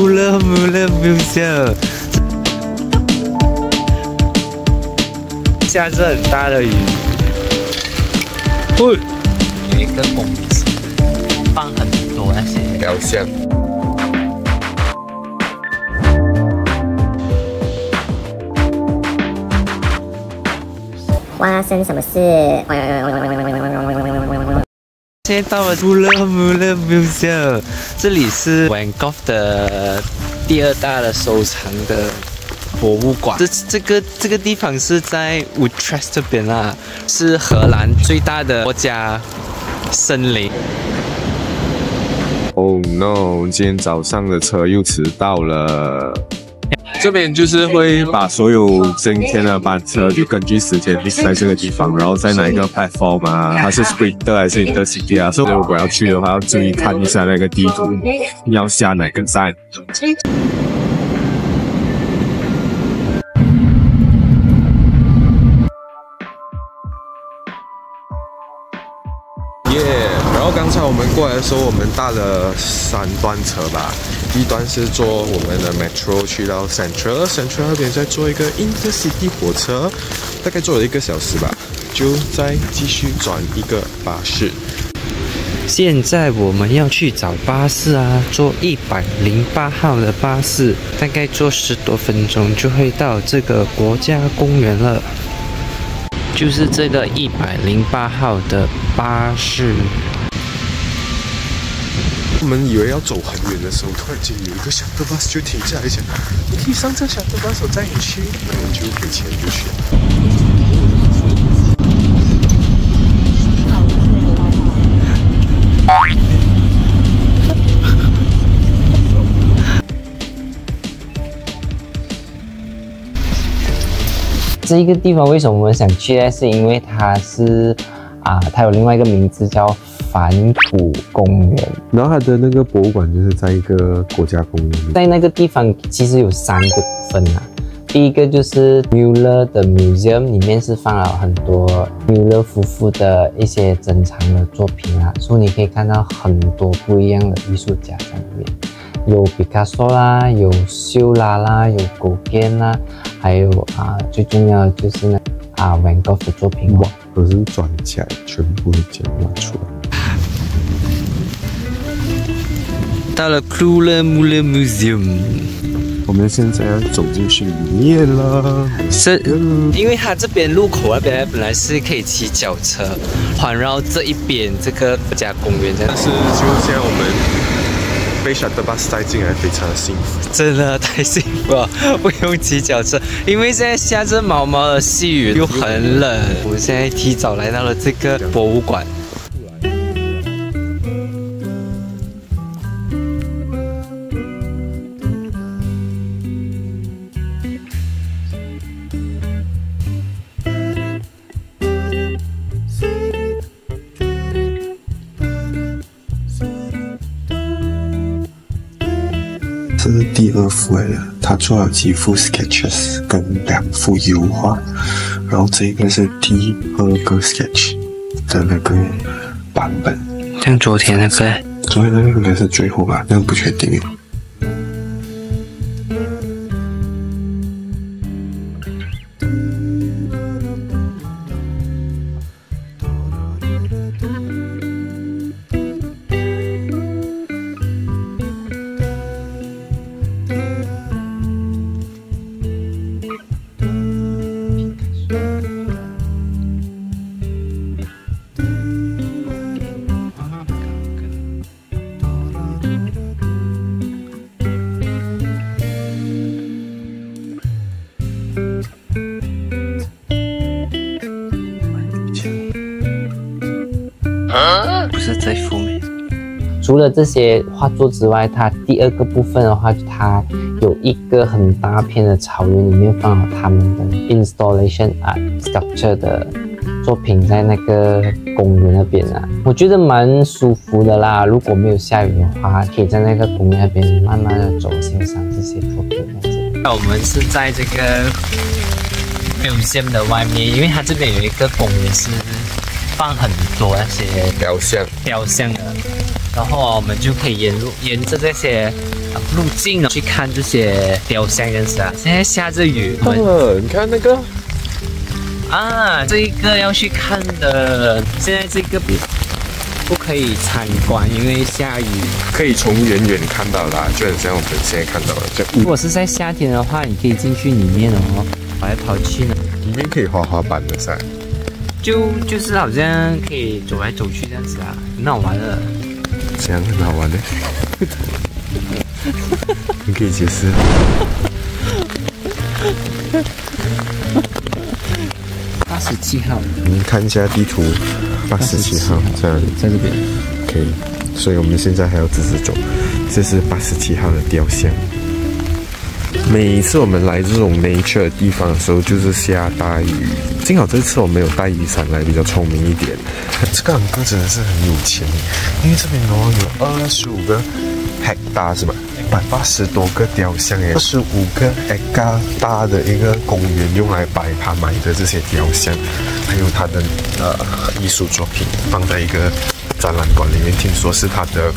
Mula Mula Museum，下着很大的雨。有一个公司放很多那些雕像。发生什么事？现在到了 Mula Mula Museum，这里是 Van Gogh 的第二大的收藏的博物馆。这这个这个地方是在 u t r e s t 这边啊，是荷兰最大的国家森林。Oh no！今天早上的车又迟到了。这边就是会把所有今天的班车就根据时间 list 在这个地方，然后在哪一个 platform 啊，它是 Sprinter 还是 Intercity 啊？所以如果要去的话，要注意看一下那个地图，要下哪个站。刚才我们过来的时候，我们搭了三段车吧。第一段是坐我们的 metro 去到 Central，Central 那边再坐一个 Intercity 火车，大概坐了一个小时吧，就再继续转一个巴士。现在我们要去找巴士啊，坐一百零八号的巴士，大概坐十多分钟就会到这个国家公园了。就是这个一百零八号的巴士。我们以为要走很远的时候，突然间有一个小的巴士就停下来讲：“你可以上这小的巴士，载你去。”然后我们就给钱就去了。这一个地方为什么我们想去呢？是因为它是啊，它有另外一个名字叫反古公园。然后它的那个博物馆就是在一个国家公园。在那个地方其实有三个部分啊。第一个就是 Muller 的 Museum，里面是放了很多 Muller 夫妇的一些珍藏的作品啊，所以你可以看到很多不一样的艺术家在里面，有毕加索啦，有修拉啦，有狗根啦，还有啊最重要的就是那啊 Van Gogh 的作品哇，可是转起来全部都剪拿出来。到了 Mula Mula Museum，我们现在要走进去里面了。是因为它这边路口那边本来是可以骑脚车环绕这一边这个国家公园这样但，是就现在我们被 shuttle bus 带进来，非常的幸福。真的太幸福了，不用骑脚车，因为现在下着毛毛的细雨，又很冷。我们现在提早来到了这个博物馆。这是第二幅来的，他做了几幅 sketches 跟两幅油画，然后这个是第二个 sketch 的那个版本，像昨天那个，昨天那个应该是最后吧，那个不确定。了这些画作之外，它第二个部分的话，它有一个很大片的草原，里面放了他们的 installation art sculpture 的作品，在那个公园那边啊，我觉得蛮舒服的啦。如果没有下雨的话，可以在那个公园那边慢慢的走，欣赏这些作品。那我们是在这个 museum 的外面，因为它这边有一个公园是放很多那些雕像，雕像的，然后我们就可以沿路沿着这些路径呢去看这些雕像认识啊。现在下着雨，我们呃，你看那个，啊，这一个要去看的，现在这个不不可以参观，因为下雨。可以从远远看到啦，就很像我们现在看到的，这如果是在夏天的话，你可以进去里面哦，跑来跑去呢，里面可以滑滑板的噻。就就是好像可以走来走去这样子啊，很好玩的。这样很好玩的。你可以解释。八十七号你看一下地图，八十七号在哪里？在这边，可以。所以我们现在还要直直走。这是八十七号的雕像。每一次我们来这种 nature 的地方的时候，就是下大雨。幸好这次我没有带雨伞来，比较聪明一点。这个哥真的是很有钱，因为这边哦有二十五个 hat 大是吧？一百八十多个雕像诶，二十五个 hat 大的一个公园用来摆他买的这些雕像，还有他的呃艺术作品放在一个展览馆里面，听说是他的。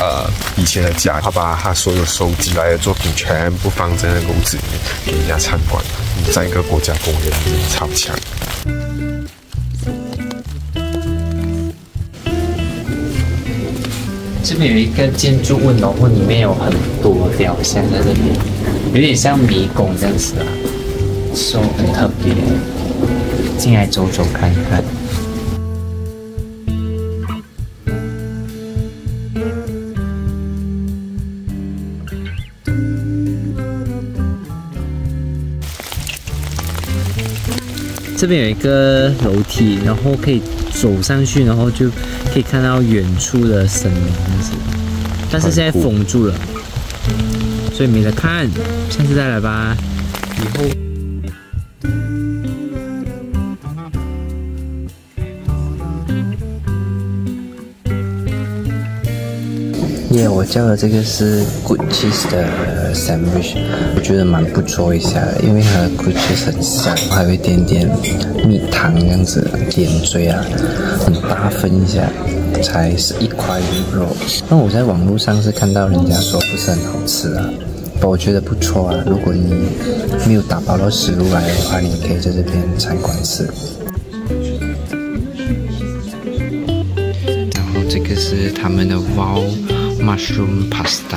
呃，以前的家，他把他所有收集来的作品全部放在那个屋子里面给人家参观，在一个国家公园里面超强。这边有一个建筑物楼，里面有很多雕像在这边，有点像迷宫这样子啊，so 很特别。进来走走看看。这边有一个楼梯，然后可以走上去，然后就可以看到远处的森林这样子。但是现在封住了，所以没得看。下次再来吧。以后。耶，我叫的这个是 good cheese 的 sandwich，我觉得蛮不错一下的，因为它的 good cheese 很香，还有一点点蜜糖这样子点缀啊，很大份一下，才是一块肉。那我在网络上是看到人家说不是很好吃啊，我觉得不错啊。如果你没有打包到食物来的话，你可以在这边餐馆吃。然后这个是他们的 wow。mushroom pasta。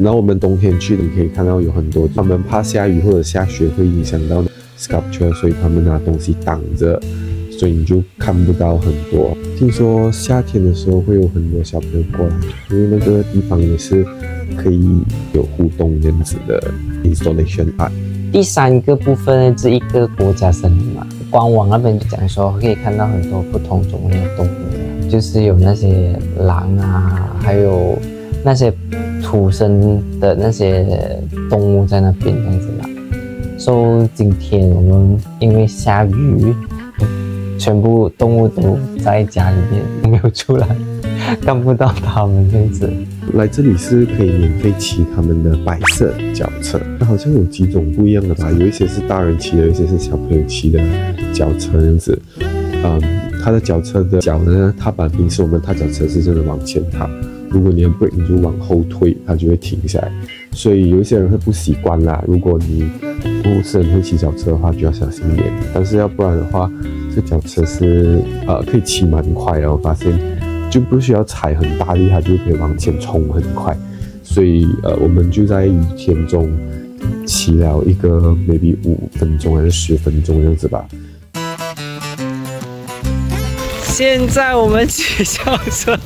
然后我们冬天去，你可以看到有很多，他们怕下雨或者下雪会影响到 sculpture，所以他们拿东西挡着，所以你就看不到很多。听说夏天的时候会有很多小朋友过来，因为那个地方也是可以有互动这样子的 installation art。第三个部分，是一个国家森林嘛。官网那边就讲说，可以看到很多不同种类的动物，就是有那些狼啊，还有那些土生的那些动物在那边这样子啦。所以今天我们因为下雨，全部动物都在家里面没有出来，看不到它们这样子。来这里是可以免费骑他们的白色脚车，那好像有几种不一样的吧？有一些是大人骑的，有一些是小朋友骑的脚车这样子。嗯，它的脚车的脚呢，踏板平时我们踏脚车是真的往前踏，如果你的 brake 你就往后退，它就会停下来。所以有一些人会不习惯啦。如果你不是很会骑脚车的话，就要小心一点。但是要不然的话，这脚车是呃可以骑蛮快的，我发现。就不需要踩很大力，它就可以往前冲很快。所以呃，我们就在雨天中骑了一个 maybe 五分钟还是十分钟这样子吧。现在我们骑校车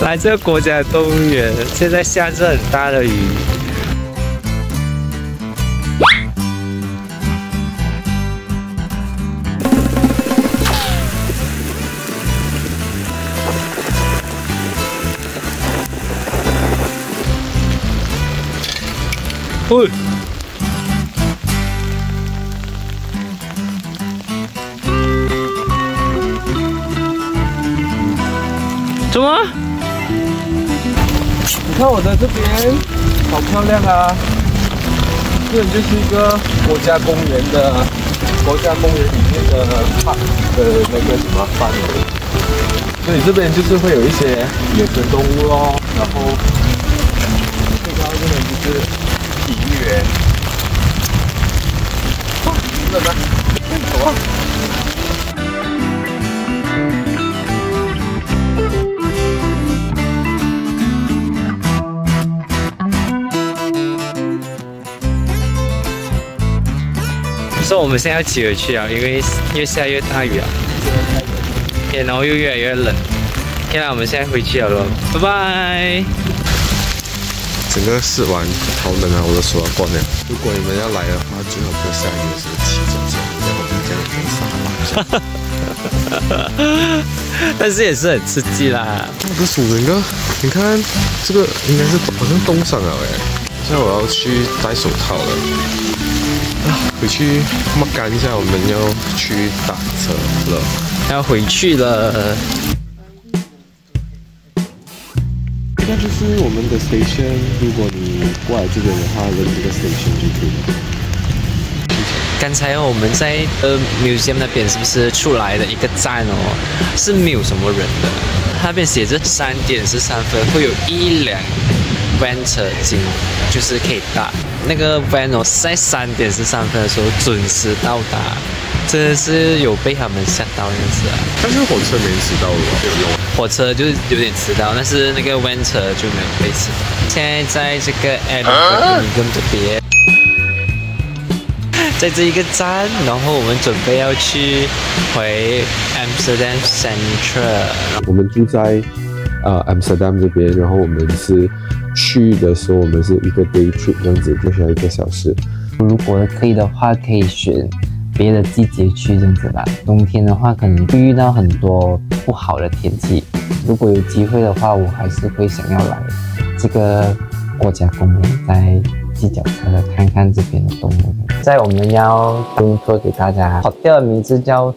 来这国家动物园，现在下着很大的雨。喂，看我的这边，好漂亮啊！这里就是一个国家公园的，国家公园里面的范的那个什么范围。那你这边就是会有一些野生动物咯，然后最高这边就是体育园。哇，冷吗？走啊！所以我们现在要骑回去啊，因为越下越大雨啊，天，然后又越来越冷。现在我们现在回去了咯，拜拜。整个试完好冷啊，我的手要断了。如果你们要来的话，最好不要下雨的时候骑脚车，在后面这样可以撒马。但是也是很刺激啦。不是整个，你看这个应该是好像冻上了哎。现在我要去戴手套了。回去抹干一下，我们要去打车了。要回去了。那就是我们的 station，如果你过来这边的话，扔这个 station 就可以了。刚才我们在呃 museum 那边是不是出来的一个站哦？是没有什么人的，那边写着三点十三分会有一辆 van 车经，就是可以搭那个 van 哦，在三点十三分的时候准时到达，真的是有被他们吓到样子啊！但是火车没迟到有用。火车就是有点迟到，但是那个 van 车就没有被迟到。现在在这个 a d m 跟这边，在这一个站，然后我们准备要去回 Amsterdam Central。我们住在呃 Amsterdam 这边，然后我们是去的时候，我们是一个 day trip 这样子，就需要一个小时。如果可以的话，可以选别的季节去这样子吧。冬天的话，可能会遇到很多不好的天气。如果有机会的话，我还是会想要来这个国家公园，在骑脚车的看看这边的动物。在我们要公托给大家，好第二名字叫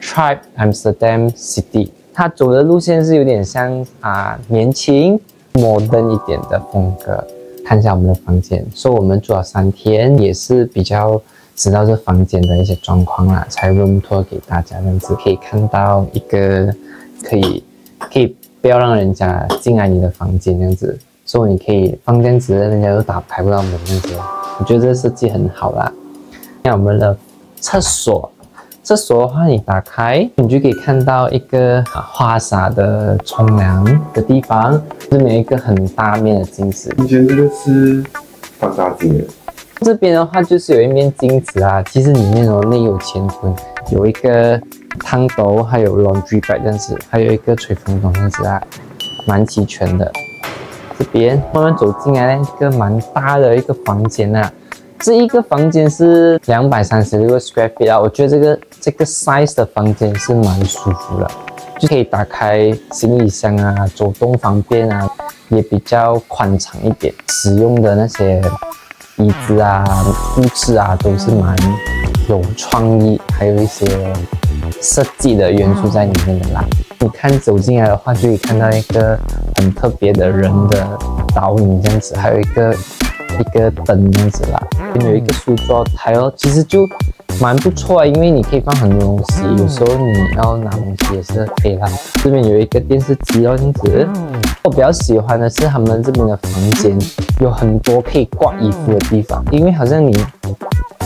Tribe Amsterdam City。它走的路线是有点像啊年轻、modern 一点的风格。看一下我们的房间，说我们住了三天，也是比较知道这房间的一些状况啦，才 room tour 给大家。这样子可以看到一个可以。可以不要让人家进来你的房间这样子，所以你可以放这样子，人家都打开不到门这样子。我觉得这设计很好啦。那我们的厕所，厕所的话你打开，你就可以看到一个花洒的冲凉的地方，这边一个很大面的镜子。你觉得这个是放大镜？这边的话就是有一面镜子啊，其实里面哦内有乾坤，有一个。汤斗，还有 laundry bag 这样子，还有一个吹风筒这样子啊，蛮齐全的。这边慢慢走进来，一个蛮大的一个房间啊。这一个房间是两百三十六个 square feet 啊，我觉得这个这个 size 的房间是蛮舒服的，就可以打开行李箱啊，走动方便啊，也比较宽敞一点。使用的那些椅子啊、布置啊，都是蛮有创意，还有一些。设计的元素在里面的啦。你看走进来的话，就可以看到一个很特别的人的倒影这样子，还有一个一个灯这样子啦。有一个书桌台哦，其实就蛮不错啊，因为你可以放很多东西，有时候你要拿东西也是可以啦。这边有一个电视机哦，这样子。我比较喜欢的是他们这边的房间有很多可以挂衣服的地方，因为好像你。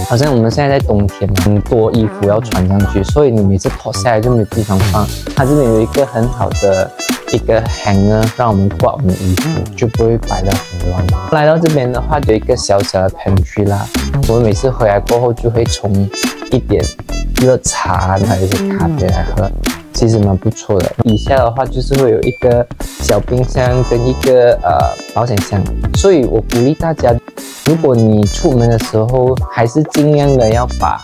好像我们现在在冬天嘛，很多衣服要穿上去，所以你每次脱下来就没有地方放。它这边有一个很好的一个 hanger，让我们挂我们的衣服，就不会摆得很乱。来到这边的话，有一个小小的 pantry 啦。我们每次回来过后就会冲一点热茶，还有一些咖啡来喝。其实蛮不错的。以下的话就是会有一个小冰箱跟一个呃保险箱，所以我鼓励大家，如果你出门的时候，还是尽量的要把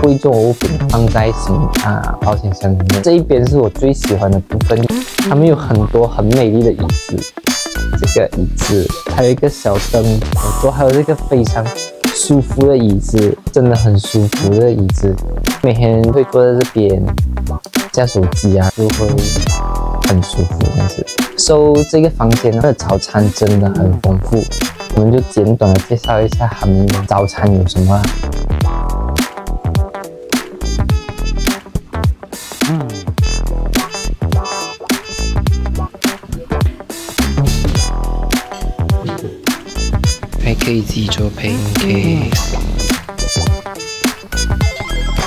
贵重物品放在行啊保险箱里面。这一边是我最喜欢的部分，他们有很多很美丽的椅子，这个椅子还有一个小灯，我说还有这个非常舒服的椅子，真的很舒服的椅子，每天会坐在这边。加手机啊，就会很舒服这样子。收这个房间的早餐真的很丰富，我们就简短的介绍一下他们的早餐有什么。嗯可以自己做 pancake。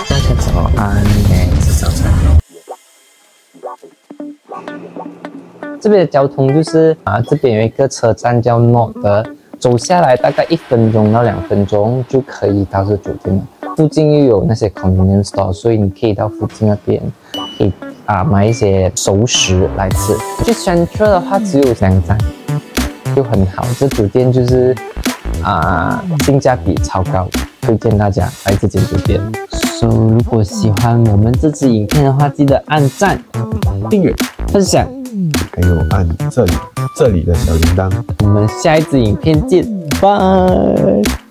大家早安，来吃早餐。这边的交通就是啊，这边有一个车站叫 North 的，走下来大概一分钟到两分钟就可以到这酒店了。附近又有那些 convenience store，所以你可以到附近那边可以啊买一些熟食来吃。去 Central 的话只有两站，就很好。这酒店就是啊性价比超高，推荐大家来这间酒店。So 如果喜欢我们这支影片的话，记得按赞、订阅、分享。还有按这里这里的小铃铛。我们下一支影片见，拜。